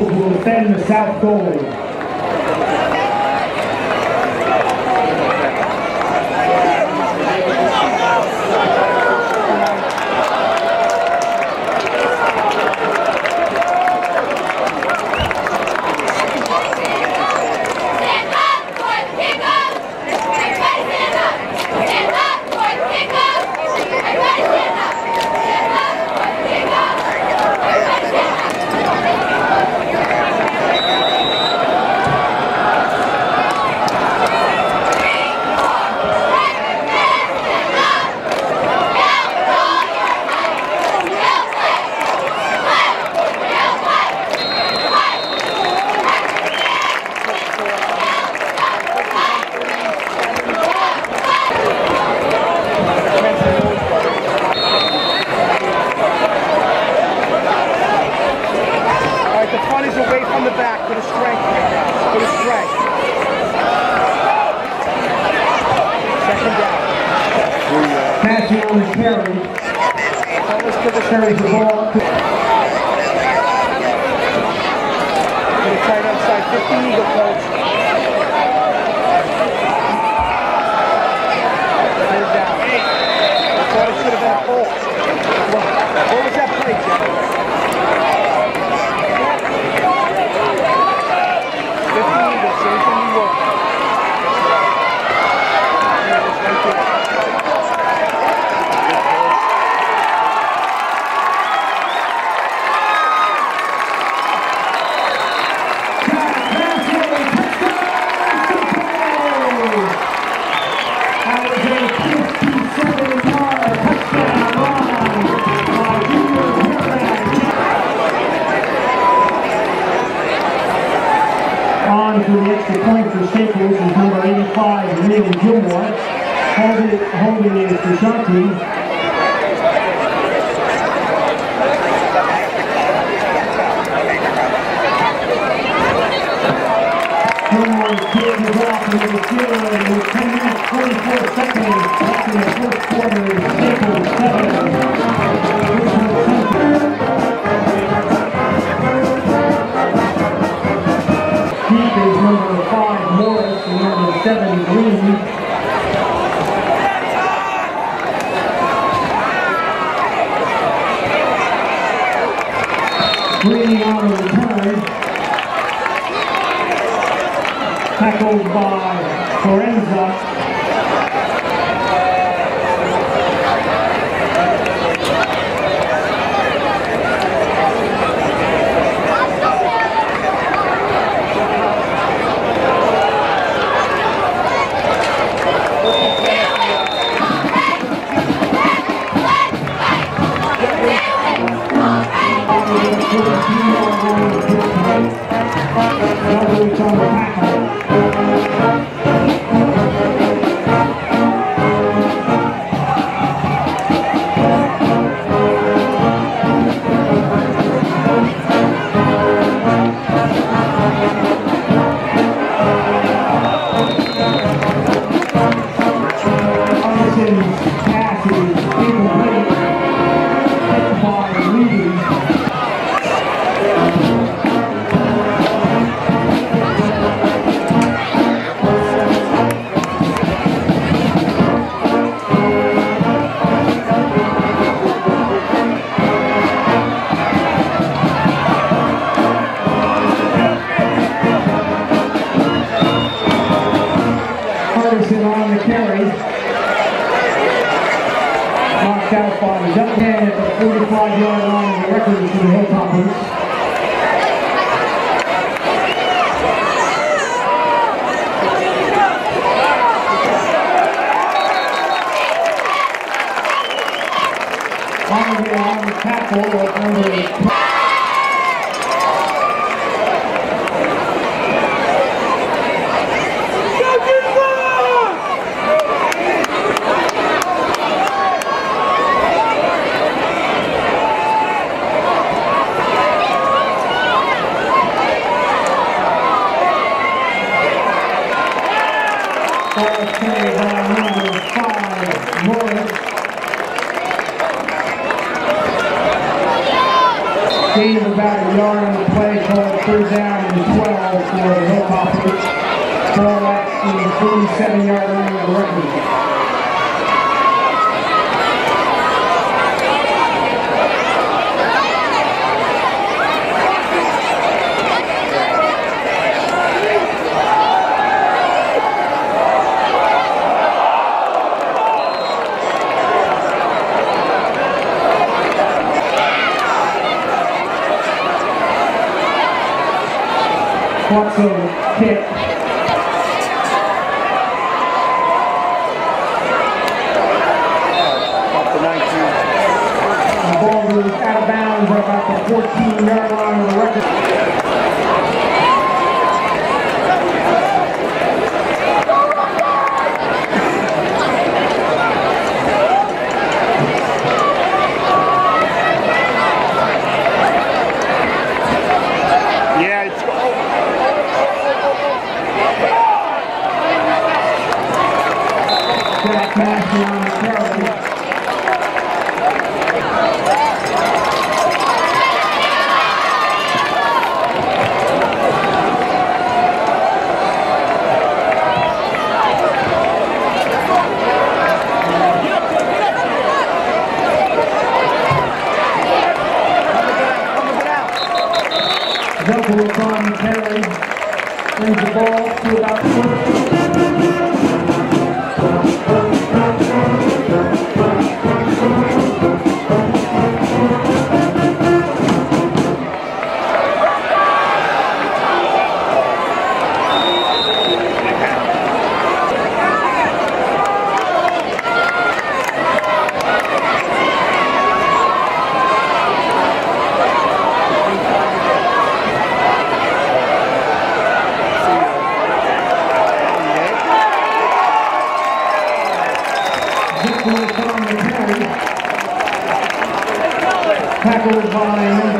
will defend the south goal. Holding Watson kick. Tackled by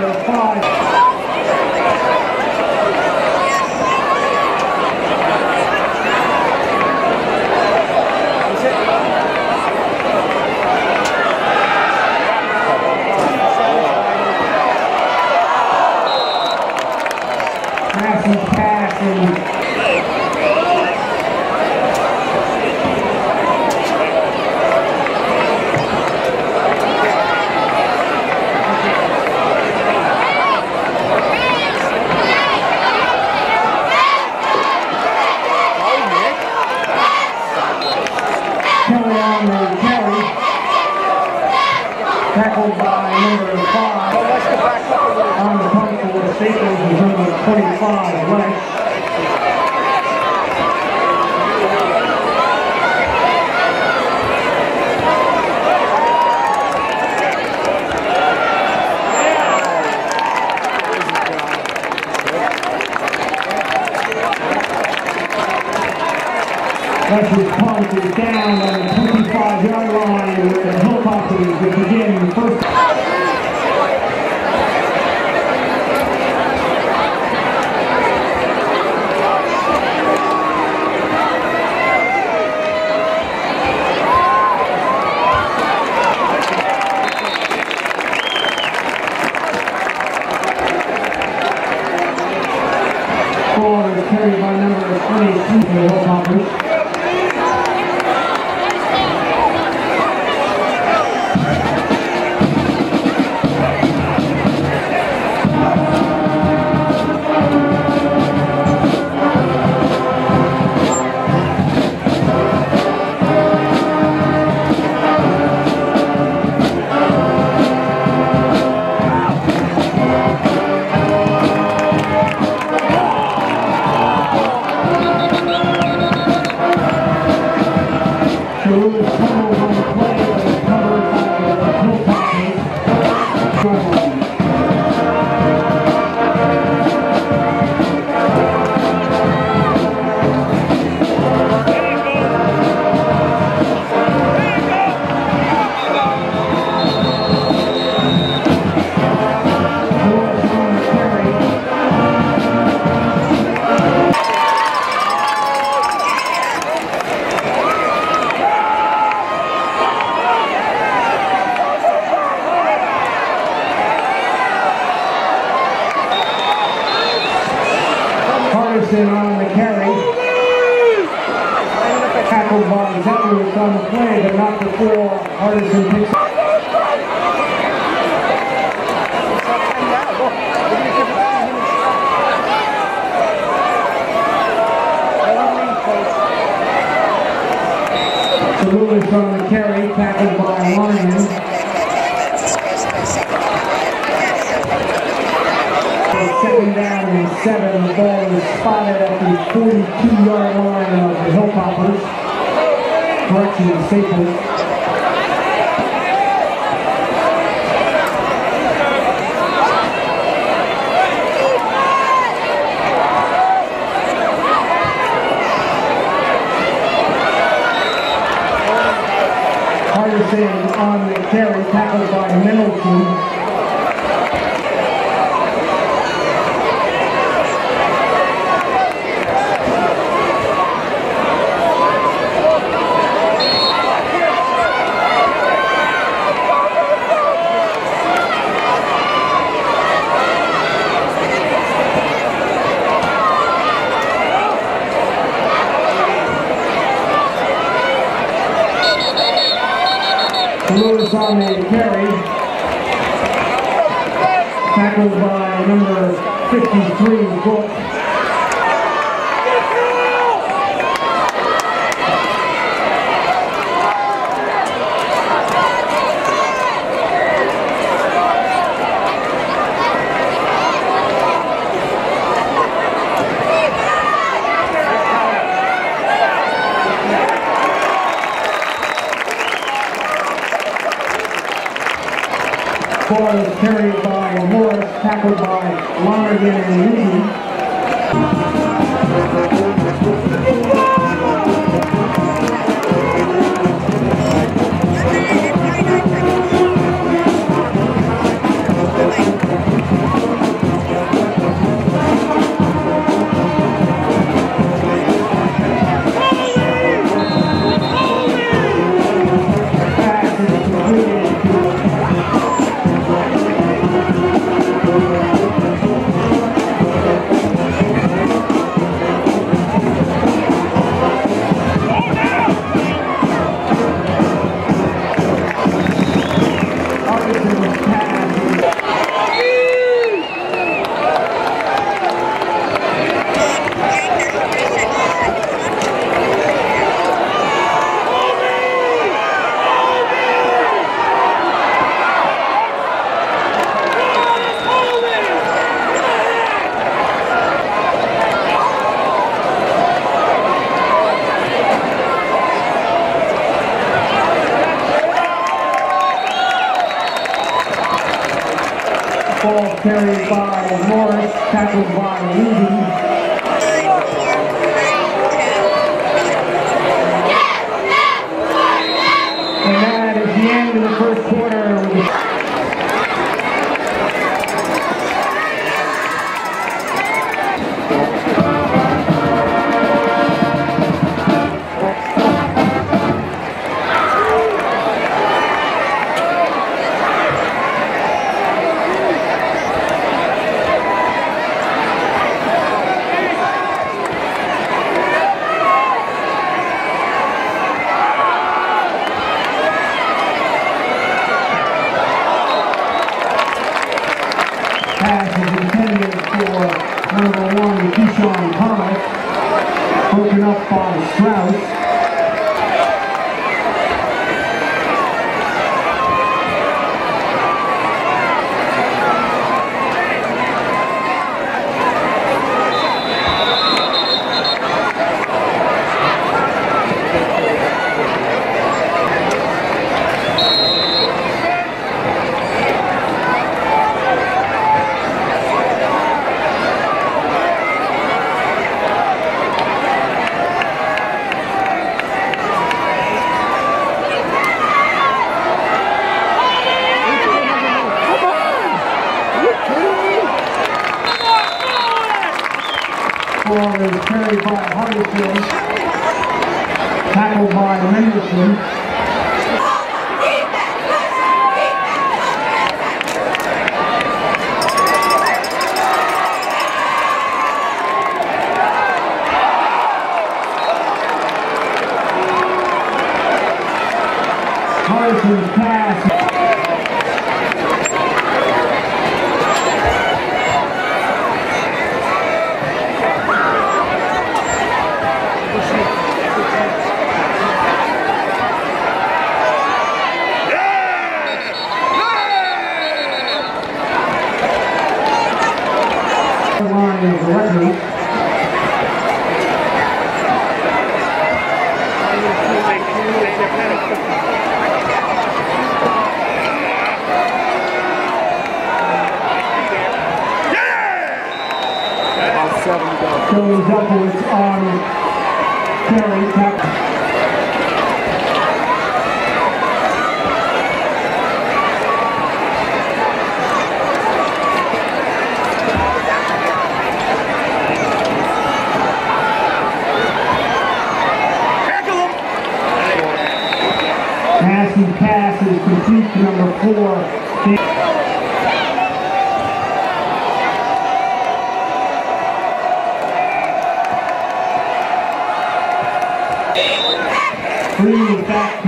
tackled by Middleton.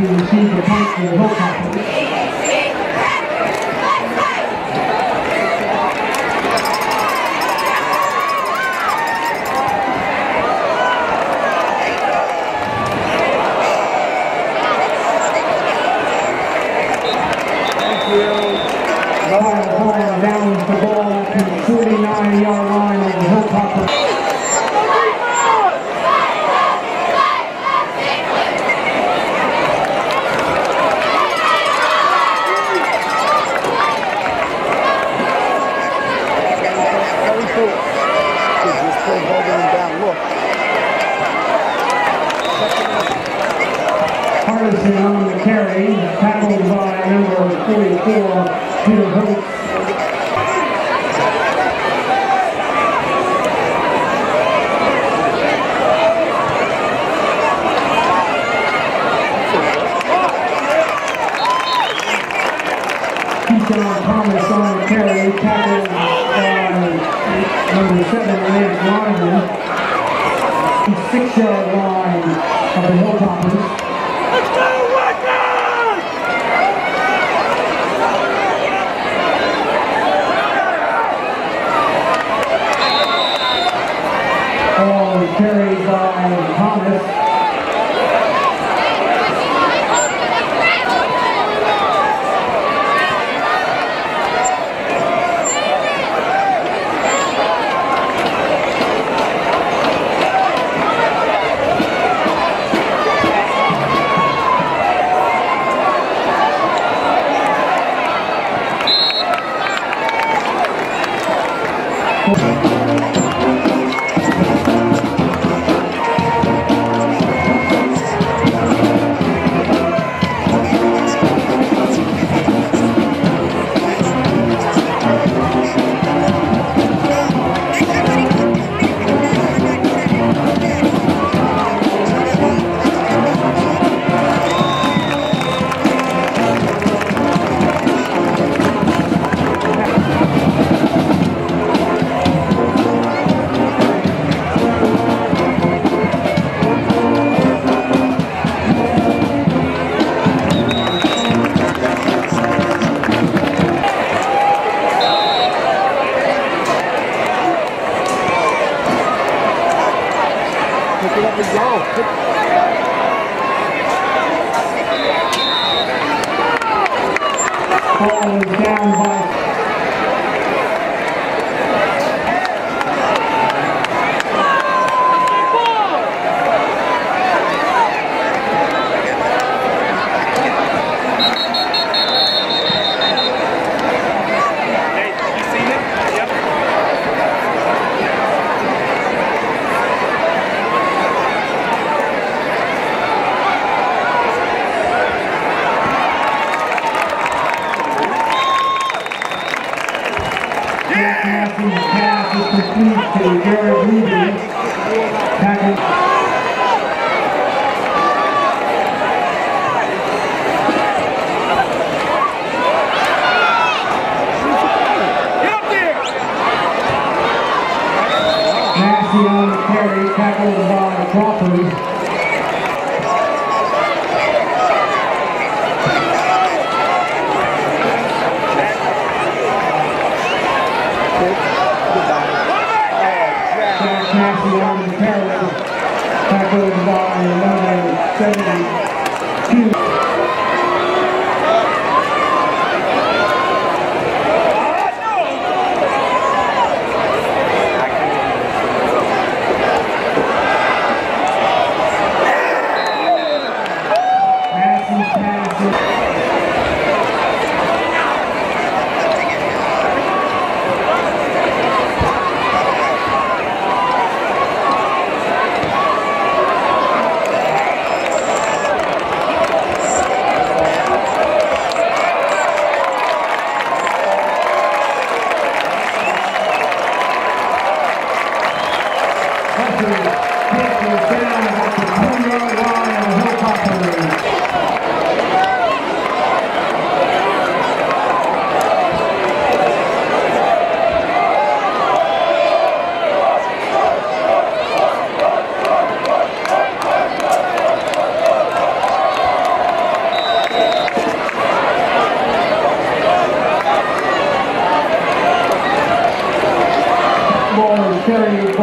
五星的ชื่อ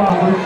is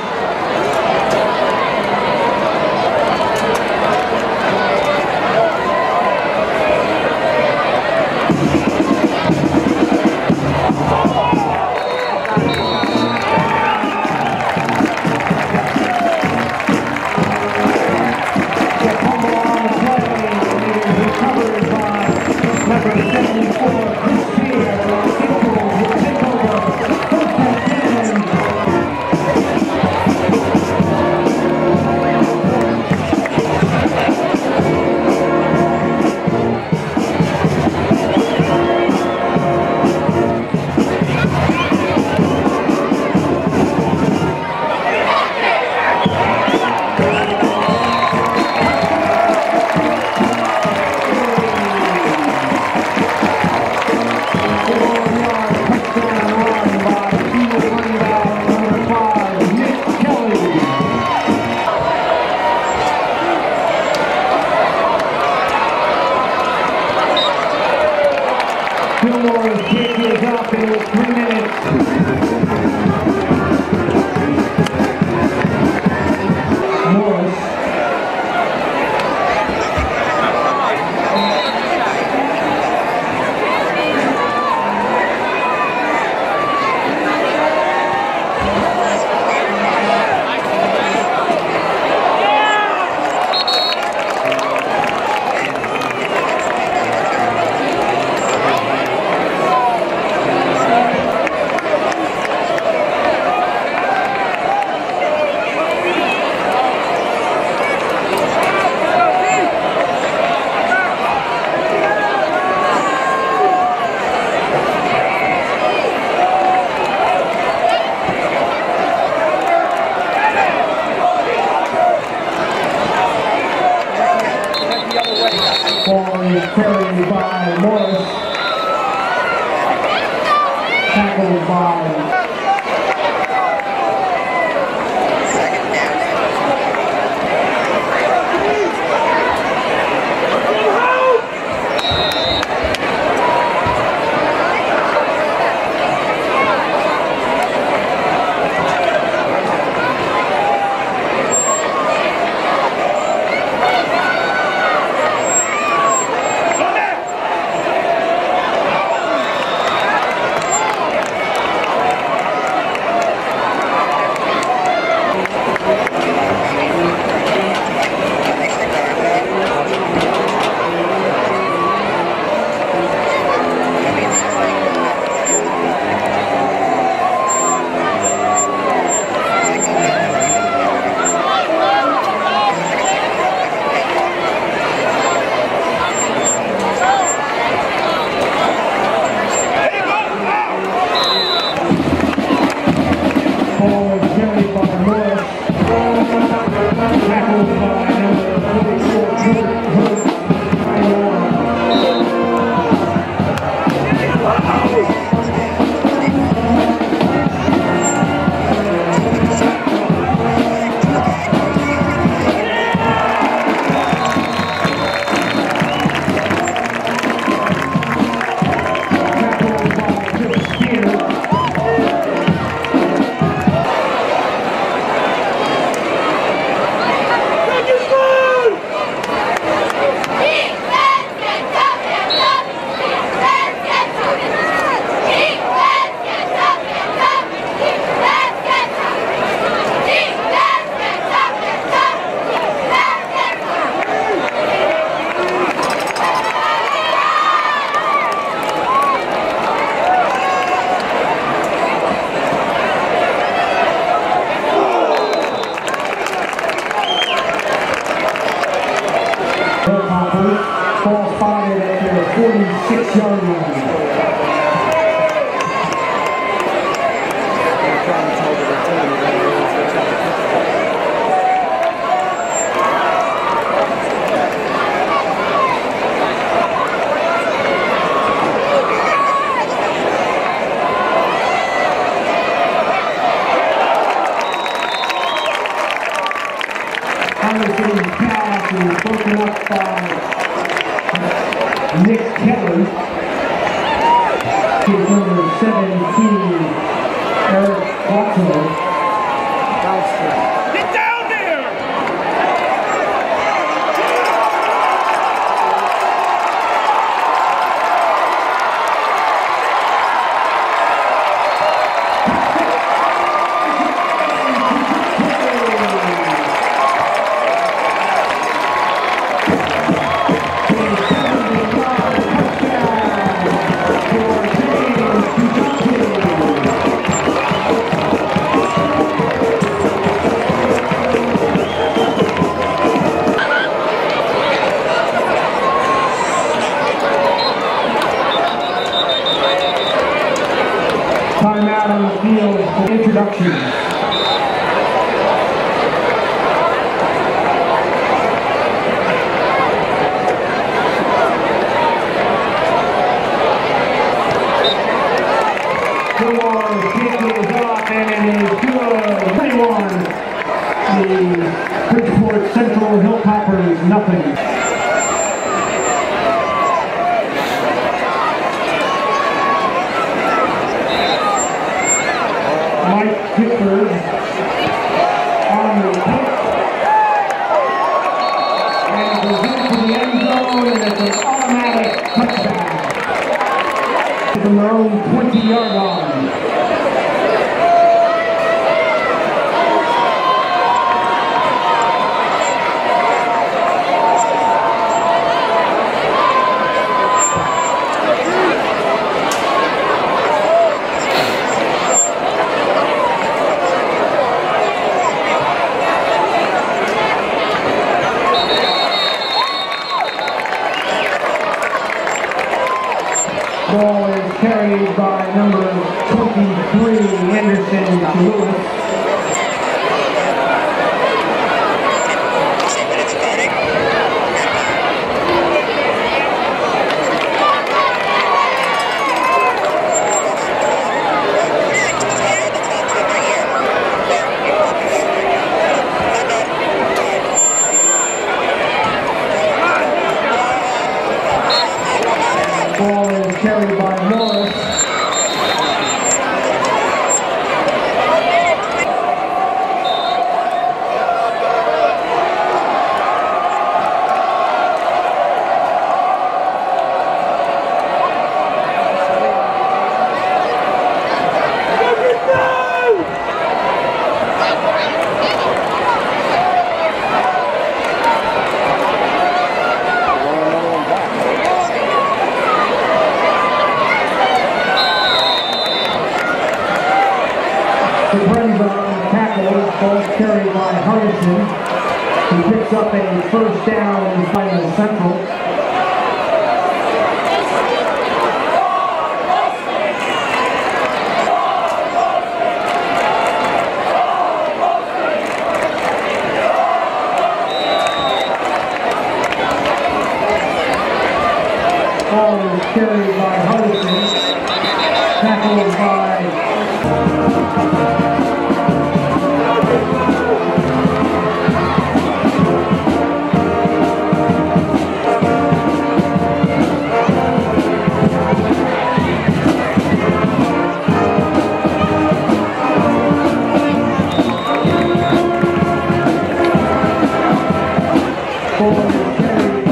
Ball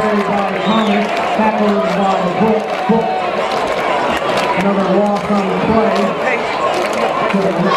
carry by Thomas, tackled by Book. Book. Another walk on the play. To the,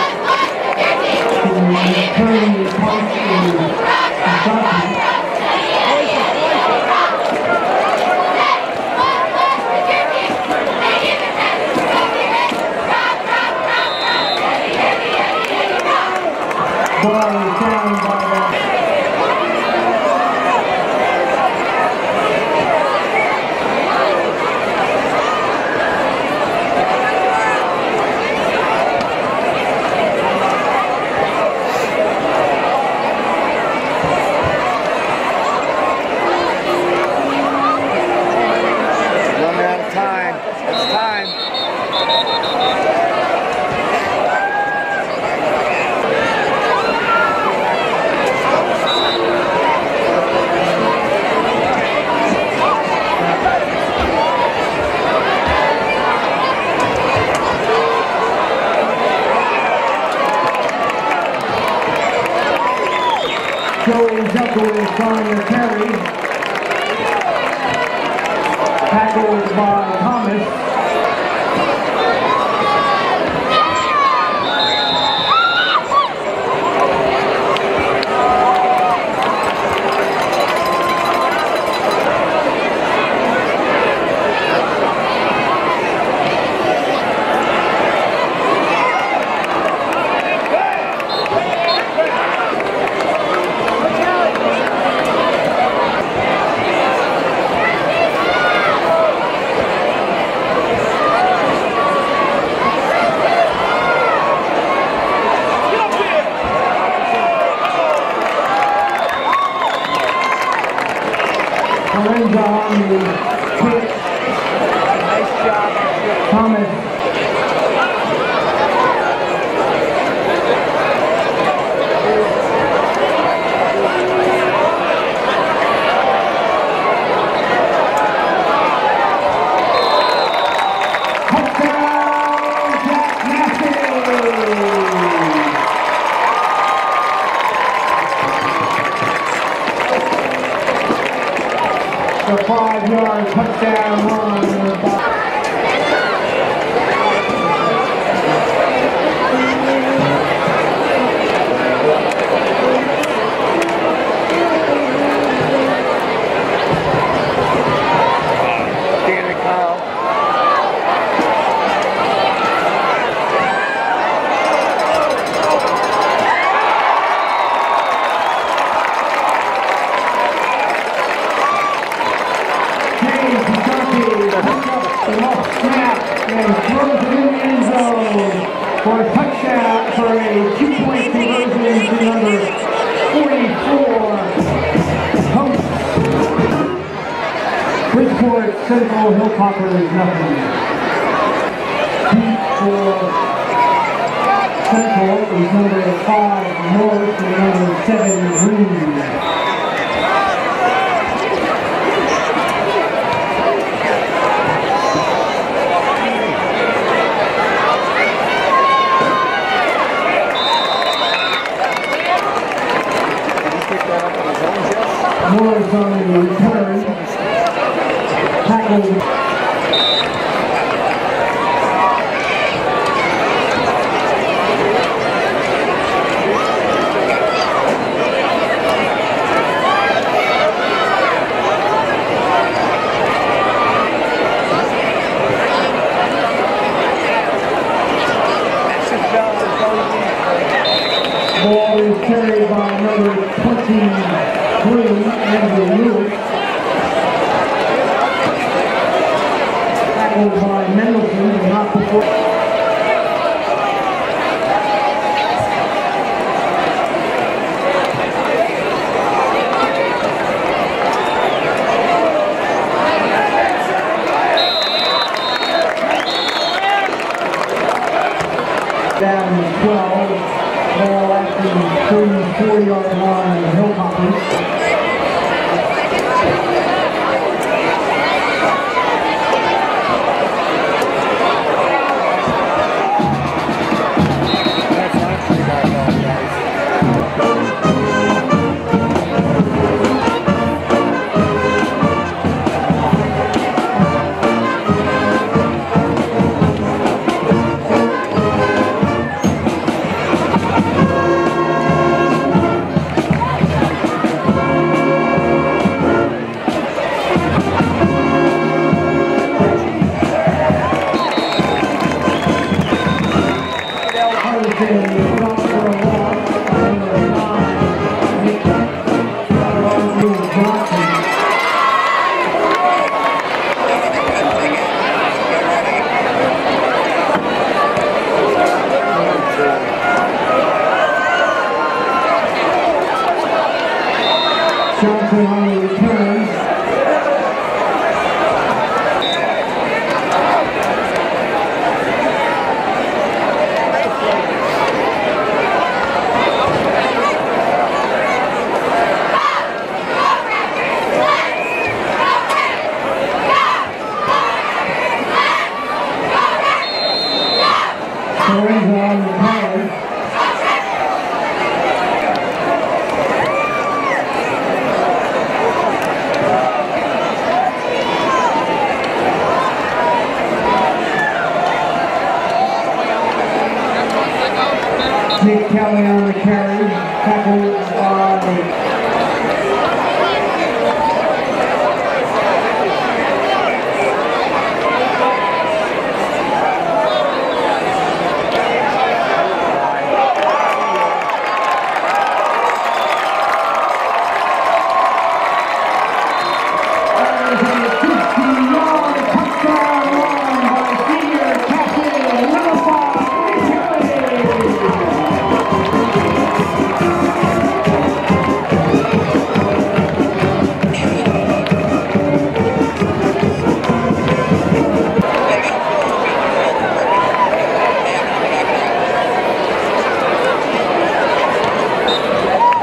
Gracias.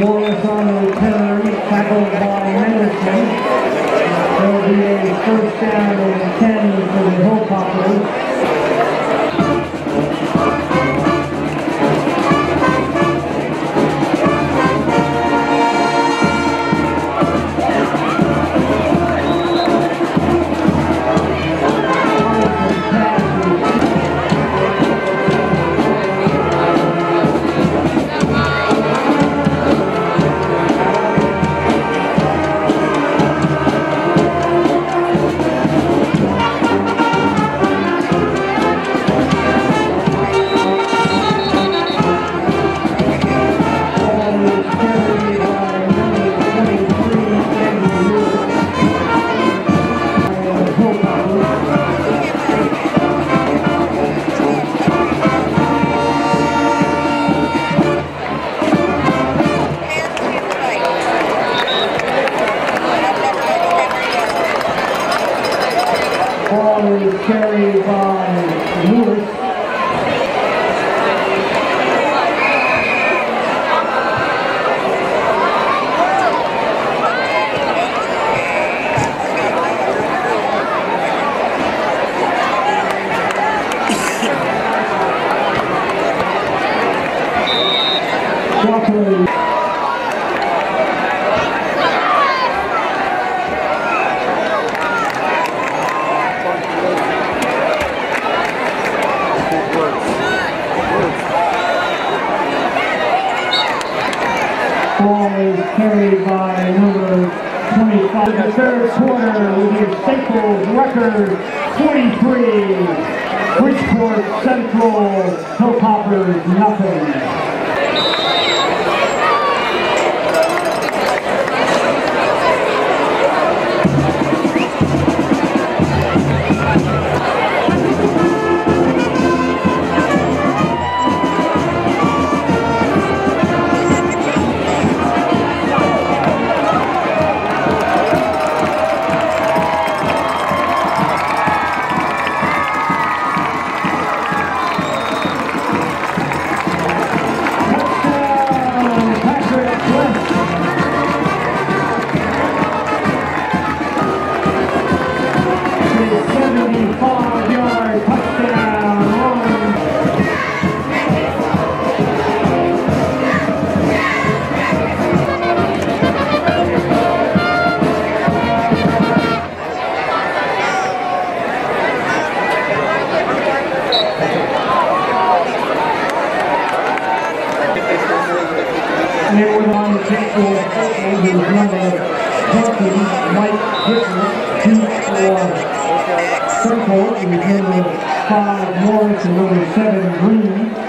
Morris on the return, tackled by Henderson. There'll be a first down and 10 for the Hilltoppers. Number 20, Mike Whitmer. Deep for Central, who's number 5, Morris, and number 7, Green. Green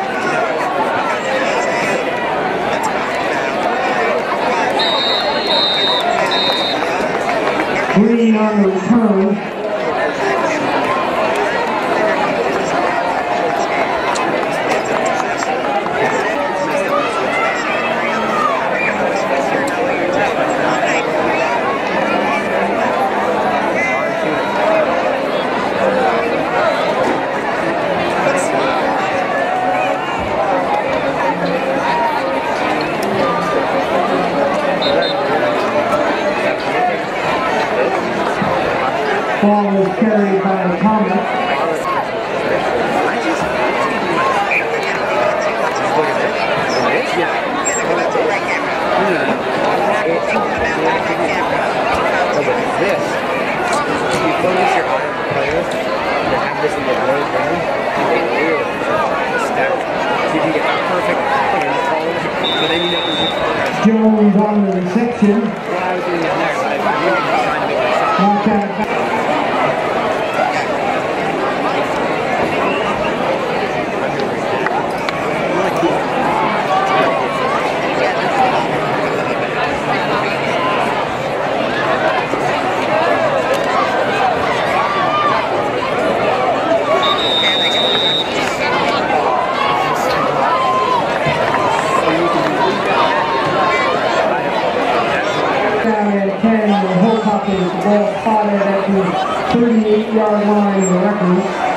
ball spotted at the 38-yard line of the record.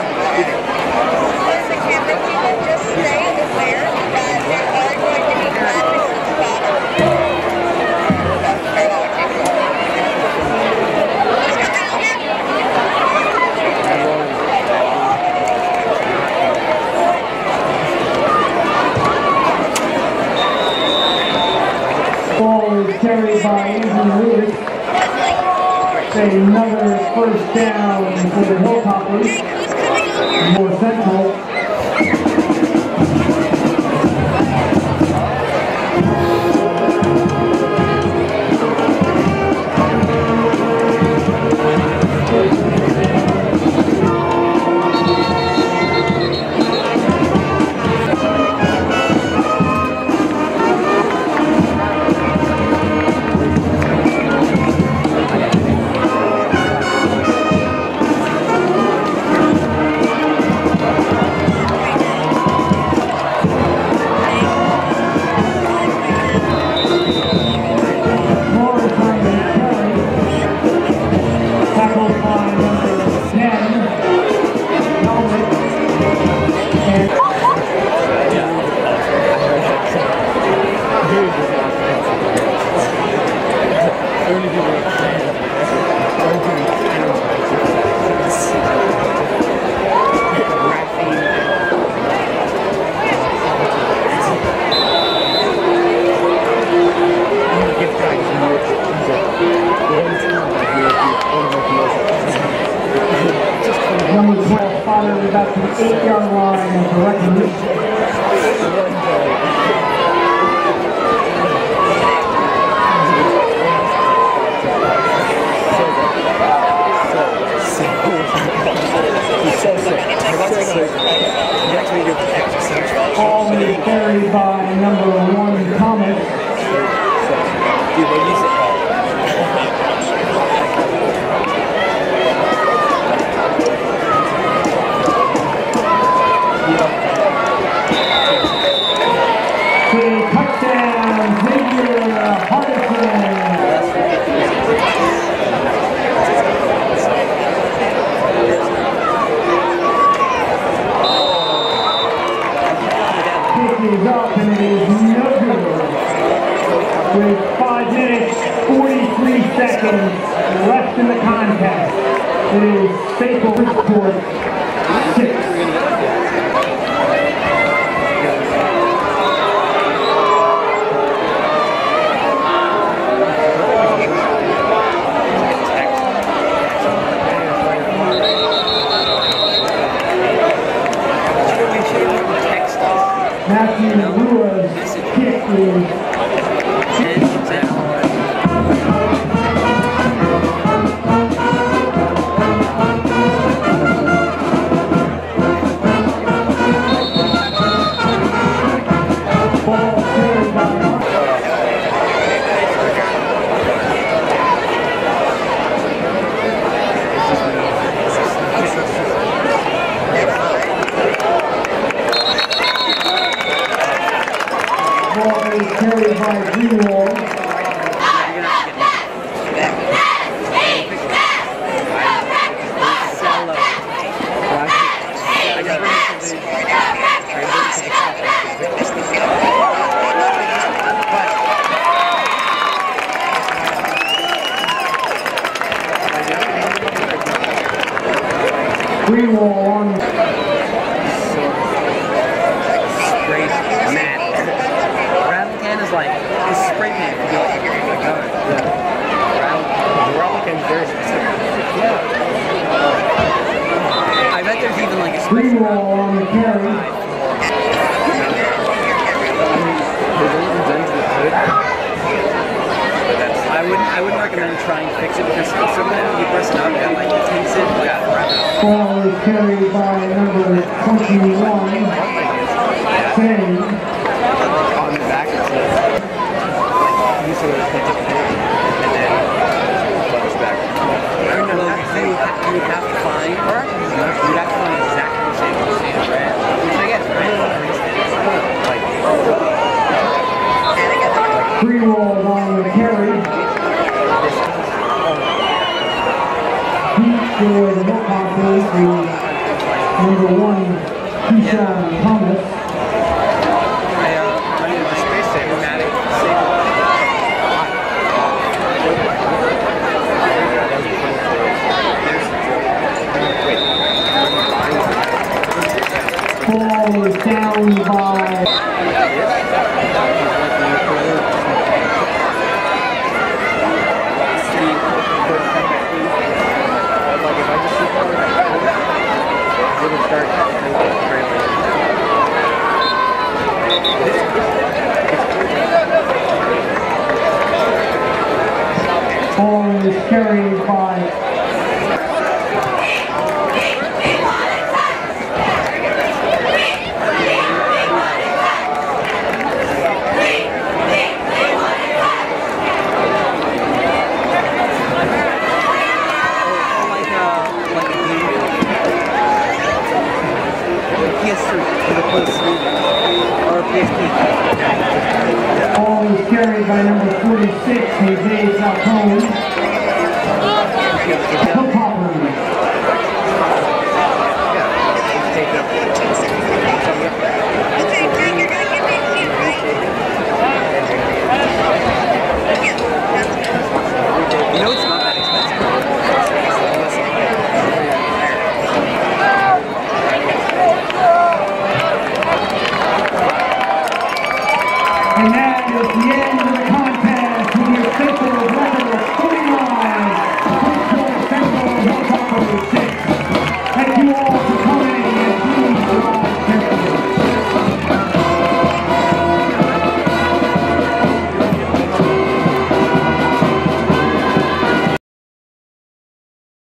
another first down for the Hilltoppers. More central. about the eight-yard line of recognition.